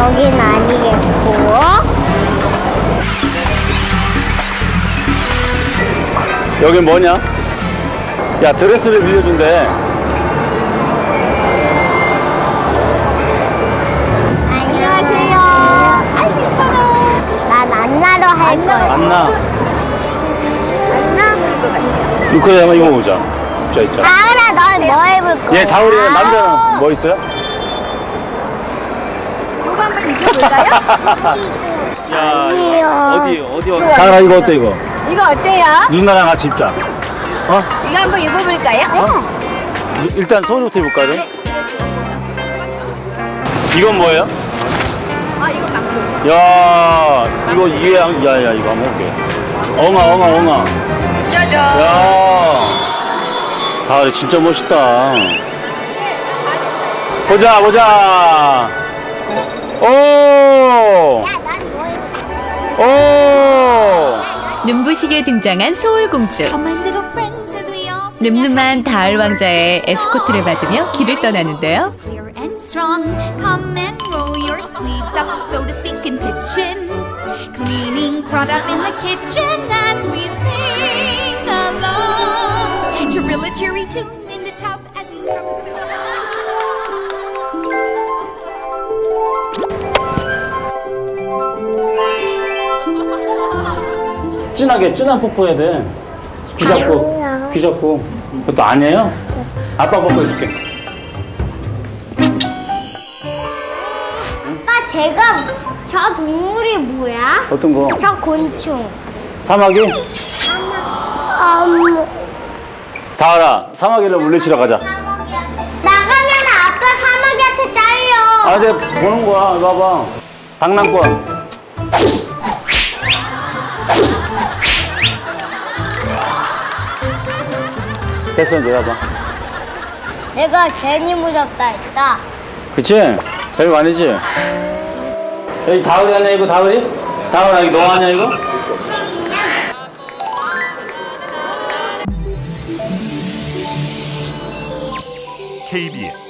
여긴 아니겠고. 여긴 뭐냐? 야 드레스를 빌려준대. 안녕하세요. 예뻐라. 난 안나로 할 거야. 안나. 안나. 루크를 한번 입어보자. 자 있자. 다은아, 넌뭐 입을 거야? 얘 다우리 남자는 뭐 있어요? 이거 한번 입어볼까요? 야. 어디 어디 어디? 다은아 이거 어때 이거? 이거 어때요? 누나랑 같이 입자. 어? 이거 한번 입어볼까요? 누- 일단 손부터 입을까 요 이건 뭐예요? 아 이거 방금. 야 이거 이해 야야 이거 한번 볼게. 엉아 엉아 엉아. 짜잔. 야 다은이 진짜 멋있다. 보자 보자. 오. 오. 눈부시게 등장한 소울공주. 늠름한 다을 왕자의 에스코트를 받으며 길을 떠나는데요. 진하게 진한 뽀뽀 해야 돼. 귀 잡고 아니야. 귀 잡고. 그것도 아니에요? 아빠 뽀뽀 해줄게. 아빠, 제가 저 동물이 뭐야? 어떤 거? 저 곤충. 사마귀? 음, 다알아 사마귀를 물리치러 가자. 나가면 아빠 사마귀한테 잘려. 아 이제 보는 거야. 이거 봐봐. 장난권. 됐어 이제 가봐. 내가 괜히 무섭다 했다. 그치? 별거 아니지? 여기 다을이 아니야 이거 다을이? 다을아 이거 너 아니야 이거? KBS